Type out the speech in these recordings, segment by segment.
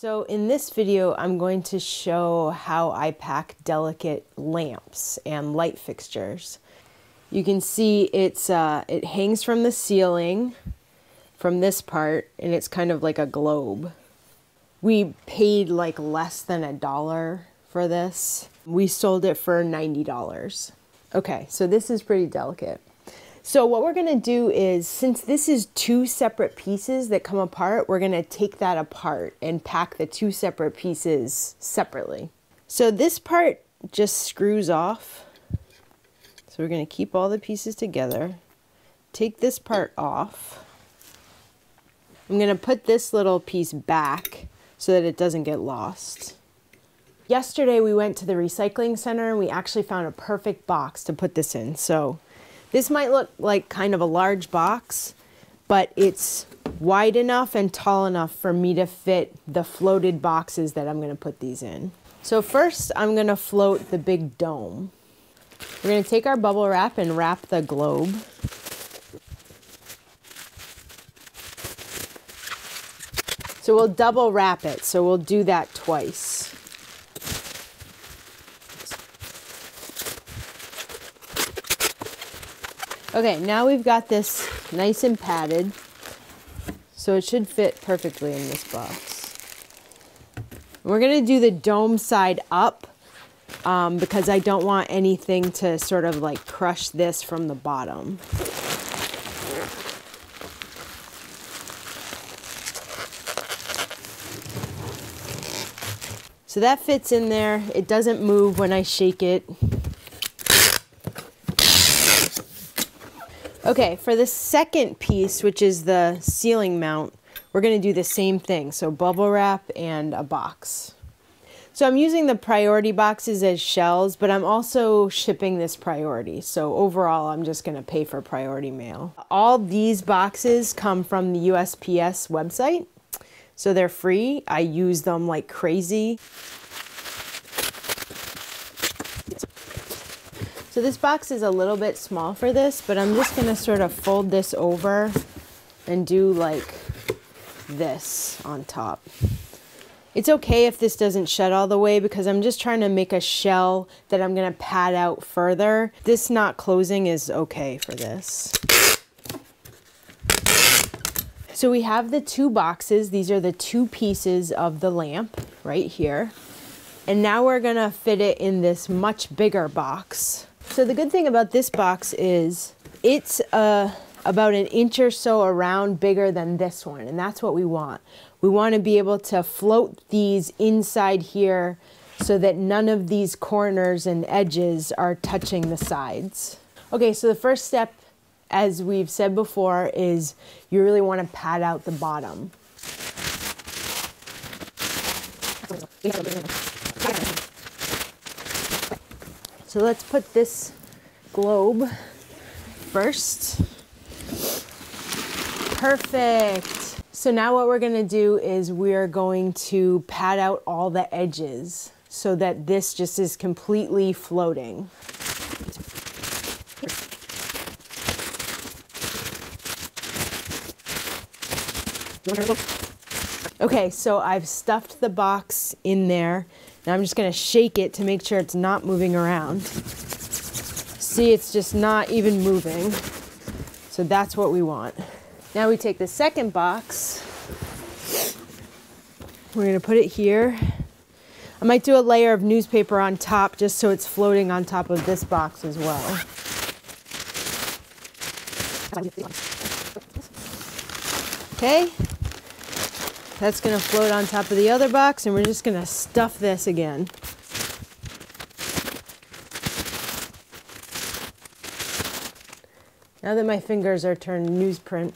So in this video, I'm going to show how I pack delicate lamps and light fixtures. You can see it's uh, it hangs from the ceiling from this part and it's kind of like a globe. We paid like less than a dollar for this. We sold it for $90. Okay, so this is pretty delicate. So what we're gonna do is, since this is two separate pieces that come apart, we're gonna take that apart and pack the two separate pieces separately. So this part just screws off. So we're gonna keep all the pieces together. Take this part off. I'm gonna put this little piece back so that it doesn't get lost. Yesterday we went to the recycling center and we actually found a perfect box to put this in. So this might look like kind of a large box, but it's wide enough and tall enough for me to fit the floated boxes that I'm going to put these in. So first I'm going to float the big dome. We're to take our bubble wrap and wrap the globe. So we'll double wrap it. So we'll do that twice. Okay, now we've got this nice and padded, so it should fit perfectly in this box. We're gonna do the dome side up um, because I don't want anything to sort of like crush this from the bottom. So that fits in there. It doesn't move when I shake it. Okay, for the second piece, which is the ceiling mount, we're going to do the same thing. So bubble wrap and a box. So I'm using the priority boxes as shells, but I'm also shipping this priority. So overall, I'm just going to pay for priority mail. All these boxes come from the USPS website. So they're free. I use them like crazy. So this box is a little bit small for this, but I'm just gonna sort of fold this over and do like this on top. It's okay if this doesn't shut all the way because I'm just trying to make a shell that I'm gonna pad out further. This not closing is okay for this. So we have the two boxes. These are the two pieces of the lamp right here. And now we're gonna fit it in this much bigger box. So the good thing about this box is it's uh, about an inch or so around bigger than this one, and that's what we want. We want to be able to float these inside here so that none of these corners and edges are touching the sides. Okay, so the first step, as we've said before, is you really want to pad out the bottom. So let's put this globe first. Perfect. So now what we're gonna do is we're going to pad out all the edges so that this just is completely floating. Okay, so I've stuffed the box in there now I'm just gonna shake it to make sure it's not moving around. See, it's just not even moving. So that's what we want. Now we take the second box. We're gonna put it here. I might do a layer of newspaper on top just so it's floating on top of this box as well. Okay, that's to float on top of the other box and we're just to stuff this again. Now that my fingers are turned newsprint,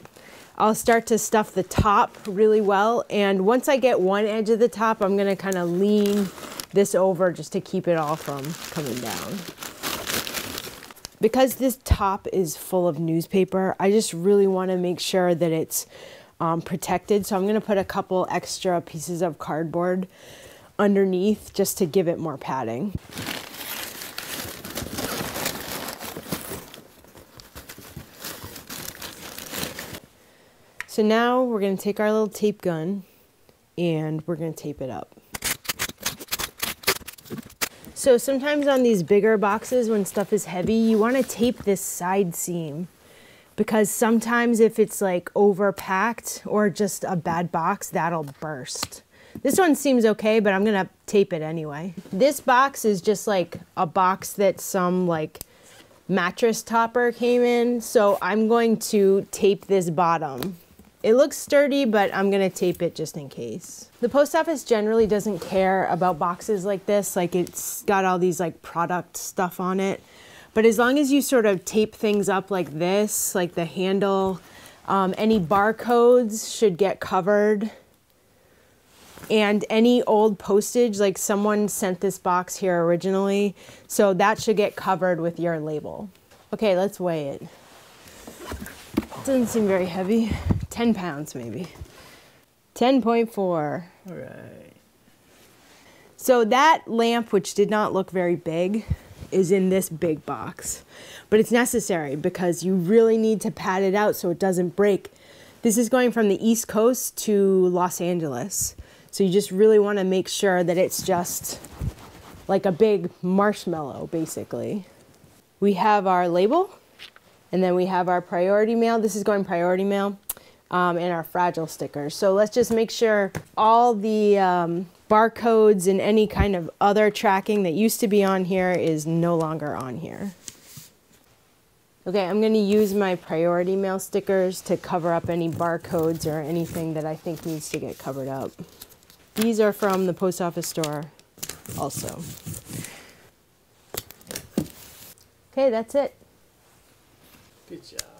I'll start to stuff the top really well. And once I get one edge of the top, I'm to kind of lean this over just to keep it all from coming down. Because this top is full of newspaper, I just really want to make sure that it's um, protected. So I'm going to put a couple extra pieces of cardboard underneath just to give it more padding. So now we're going to take our little tape gun and we're going to tape it up. So sometimes on these bigger boxes, when stuff is heavy, you want to tape this side seam because sometimes if it's like overpacked or just a bad box, that'll burst. This one seems okay, but I'm gonna tape it anyway. This box is just like a box that some like mattress topper came in. So I'm going to tape this bottom. It looks sturdy, but I'm gonna tape it just in case. The post office generally doesn't care about boxes like this. Like it's got all these like product stuff on it. But as long as you sort of tape things up like this, like the handle, um, any barcodes should get covered. And any old postage, like someone sent this box here originally, so that should get covered with your label. Okay, let's weigh it. Doesn't seem very heavy. 10 pounds maybe. 10.4. All right. So that lamp, which did not look very big, is in this big box. But it's necessary because you really need to pad it out so it doesn't break. This is going from the East Coast to Los Angeles. So you just really want to make sure that it's just like a big marshmallow, basically. We have our label, and then we have our priority mail. This is going priority mail, um, and our fragile stickers. So let's just make sure all the um, barcodes and any kind of other tracking that used to be on here is no longer on here. Okay, I'm going to use my priority mail stickers to cover up any barcodes or anything that I think needs to get covered up. These are from the post office store also. Okay, that's it. Good job.